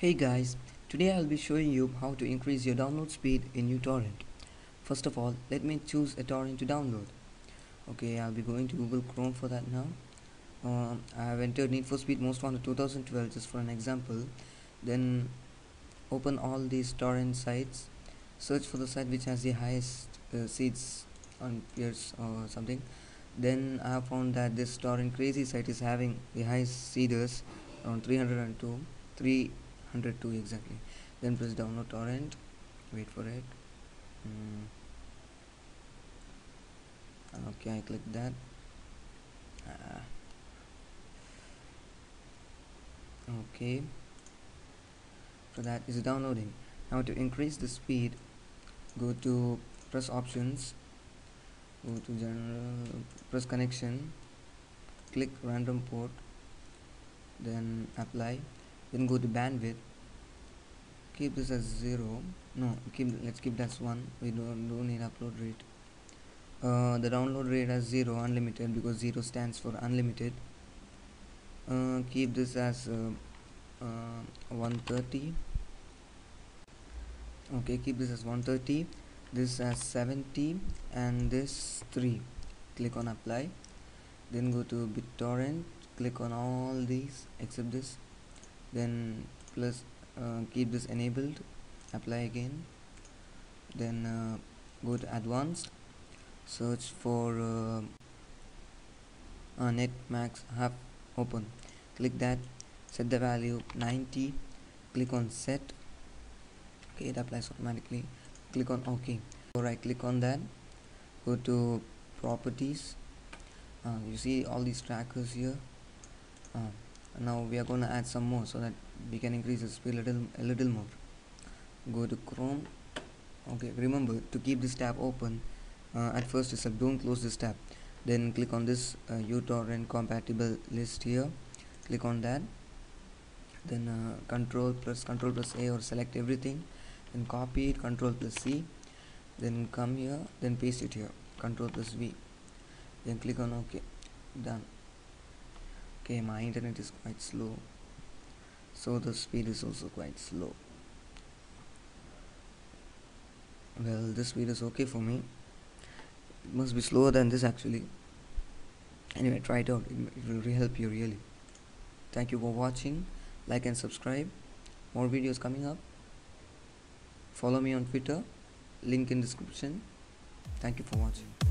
Hey guys, today I'll be showing you how to increase your download speed in uTorrent. First of all, let me choose a torrent to download. Okay, I'll be going to Google Chrome for that now. Um, I have entered Need for Speed Most Wanted 2012 just for an example. Then open all these torrent sites. Search for the site which has the highest uh, seeds on peers or something. Then I have found that this torrent crazy site is having the highest seeders around 302. 3 102 exactly. Then press download torrent wait for it. Mm. okay I click that. Ah. okay. So that is downloading. Now to increase the speed go to press options go to general press connection click random port then apply then go to bandwidth. Keep this as 0 no keep let's keep that 1 we don't, don't need upload rate. Uh, the download rate as 0 unlimited because 0 stands for unlimited. Uh, keep this as uh, uh 130 okay keep this as 130 this as 70 and this 3 click on apply. Then go to BitTorrent. Click on all these except this then plus uh, keep this enabled. Apply again. Then uh, go to advanced. Search for uh, uh, net max half open. Click that. Set the value 90 click on set. Okay it applies automatically. Click on ok. So right click on that. Go to properties. Uh, you see all these trackers here. Uh, now we are going to add some more so that we can increase the speed a little a little more. Go to chrome. Okay remember to keep this tab open uh, at first itself don't close this tab. Then click on this uh, utorrent compatible list here. Click on that. Then uh, control plus control plus a or select everything. Then copy it control plus c. Then come here then paste it here. Control plus v. Then click on ok done okay my internet is quite slow. So the speed is also quite slow. Well this speed is okay for me. It must be slower than this actually. Anyway try it out. It will really help you really. Thank you for watching. Like and subscribe. More videos coming up. Follow me on twitter. Link in description. Thank you for watching